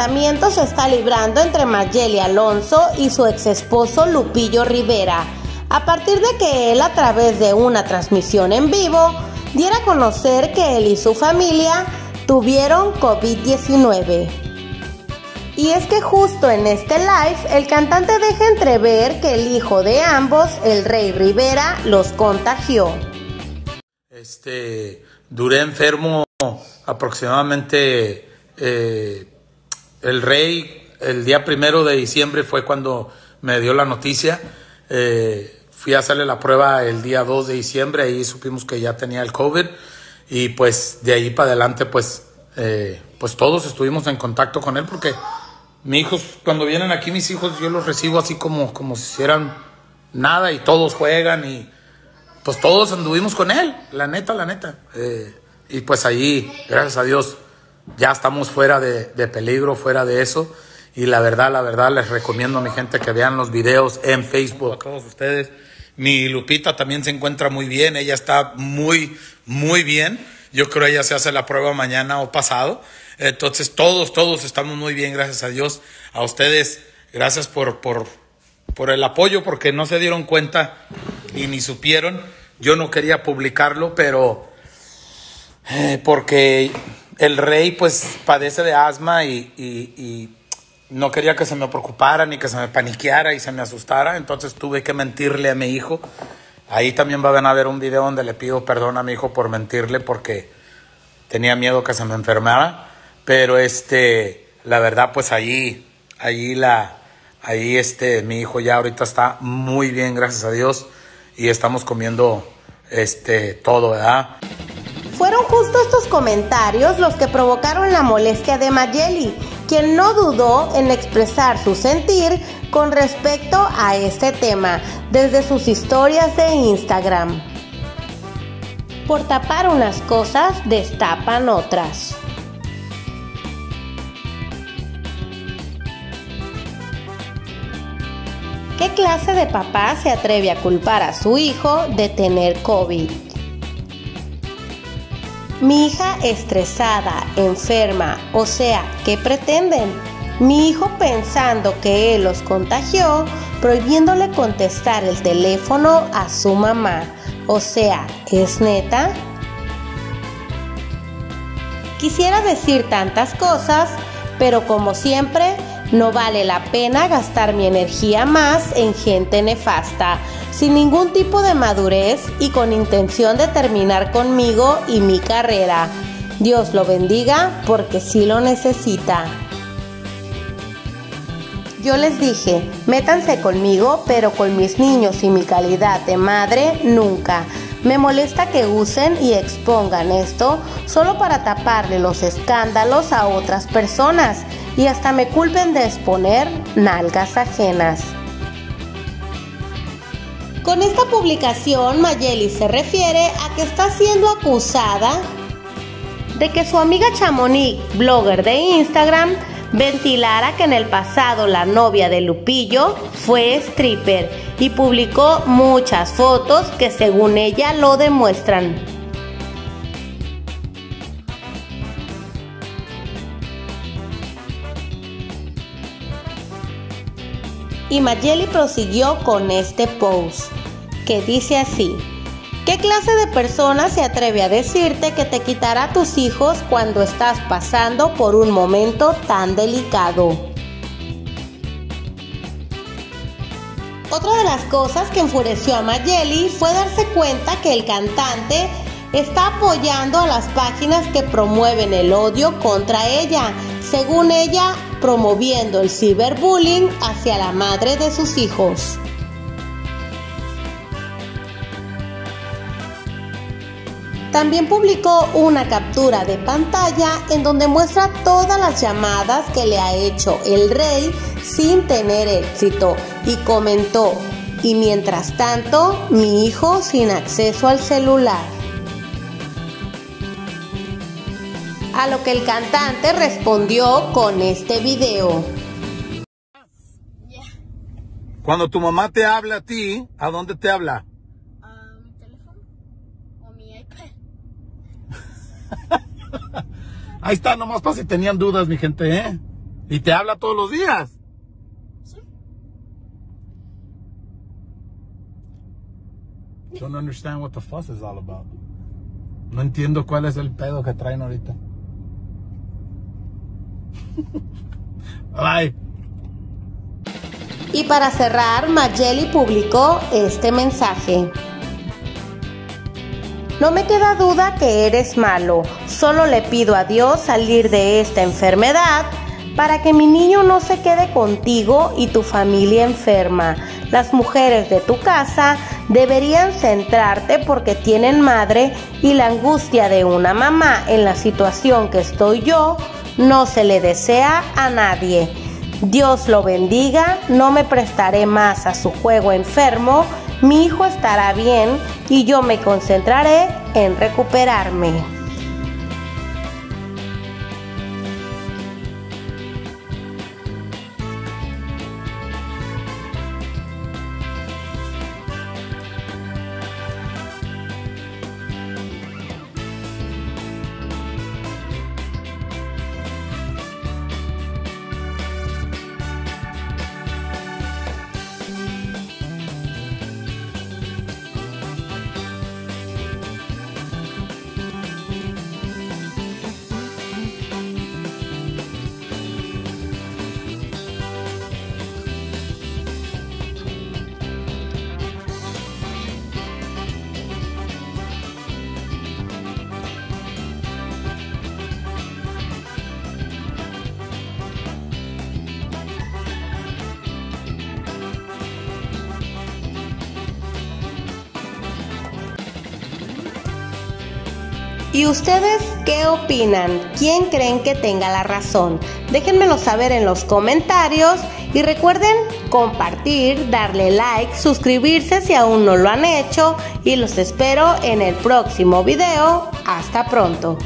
se está librando entre Mayeli Alonso y su ex esposo Lupillo Rivera, a partir de que él a través de una transmisión en vivo diera a conocer que él y su familia tuvieron COVID-19. Y es que justo en este live el cantante deja entrever que el hijo de ambos, el rey Rivera, los contagió. Este, duré enfermo aproximadamente eh, el rey el día primero de diciembre fue cuando me dio la noticia. Eh, fui a hacerle la prueba el día 2 de diciembre, ahí supimos que ya tenía el COVID y pues de ahí para adelante pues, eh, pues todos estuvimos en contacto con él porque mis hijos, cuando vienen aquí mis hijos yo los recibo así como, como si hicieran nada y todos juegan y pues todos anduvimos con él, la neta, la neta. Eh, y pues ahí, gracias a Dios, ya estamos fuera de, de peligro, fuera de eso. Y la verdad, la verdad, les recomiendo a mi gente que vean los videos en Facebook, a todos ustedes. Mi Lupita también se encuentra muy bien, ella está muy, muy bien. Yo creo ella se hace la prueba mañana o pasado. Entonces todos, todos estamos muy bien, gracias a Dios. A ustedes, gracias por, por, por el apoyo, porque no se dieron cuenta y ni supieron. Yo no quería publicarlo, pero eh, porque el rey pues padece de asma y, no quería que se me preocupara ni que se me paniqueara y se me asustara, entonces tuve que mentirle a mi hijo. Ahí también van a ver un video donde le pido perdón a mi hijo por mentirle porque tenía miedo que se me enfermara, pero este, la verdad pues ahí, ahí la, ahí este, mi hijo ya ahorita está muy bien, gracias a Dios, y estamos comiendo este, todo, ¿verdad? Fueron justo estos comentarios los que provocaron la molestia de Mayeli, quien no dudó en expresar su sentir con respecto a este tema desde sus historias de Instagram. Por tapar unas cosas, destapan otras. ¿Qué clase de papá se atreve a culpar a su hijo de tener COVID? Mi hija estresada, enferma, o sea, ¿qué pretenden? Mi hijo pensando que él los contagió, prohibiéndole contestar el teléfono a su mamá. O sea, ¿es neta? Quisiera decir tantas cosas, pero como siempre, no vale la pena gastar mi energía más en gente nefasta, sin ningún tipo de madurez y con intención de terminar conmigo y mi carrera. Dios lo bendiga porque sí lo necesita. Yo les dije, métanse conmigo, pero con mis niños y mi calidad de madre, nunca. Me molesta que usen y expongan esto solo para taparle los escándalos a otras personas y hasta me culpen de exponer nalgas ajenas. Con esta publicación, Mayeli se refiere a que está siendo acusada de que su amiga Chamonix, blogger de Instagram, ventilara que en el pasado la novia de Lupillo fue stripper y publicó muchas fotos que según ella lo demuestran. Y Mayeli prosiguió con este post, que dice así, ¿qué clase de persona se atreve a decirte que te quitará tus hijos cuando estás pasando por un momento tan delicado? Otra de las cosas que enfureció a Mayeli fue darse cuenta que el cantante está apoyando a las páginas que promueven el odio contra ella, según ella promoviendo el ciberbullying hacia la madre de sus hijos. También publicó una captura de pantalla en donde muestra todas las llamadas que le ha hecho el rey sin tener éxito y comentó, y mientras tanto, mi hijo sin acceso al celular. A lo que el cantante respondió con este video. Cuando tu mamá te habla a ti, ¿a dónde te habla? a mi teléfono o mi iPad. Ahí está, nomás para si tenían dudas, mi gente, ¿eh? ¿Y te habla todos los días? Sí. Don't understand what the fuss is all about. No entiendo cuál es el pedo que traen ahorita. Bye. Y para cerrar, Mayeli publicó este mensaje. No me queda duda que eres malo, solo le pido a Dios salir de esta enfermedad para que mi niño no se quede contigo y tu familia enferma. Las mujeres de tu casa deberían centrarte porque tienen madre y la angustia de una mamá en la situación que estoy yo no se le desea a nadie. Dios lo bendiga, no me prestaré más a su juego enfermo, mi hijo estará bien y yo me concentraré en recuperarme. ¿Y ustedes qué opinan? ¿Quién creen que tenga la razón? Déjenmelo saber en los comentarios y recuerden compartir, darle like, suscribirse si aún no lo han hecho y los espero en el próximo video. Hasta pronto.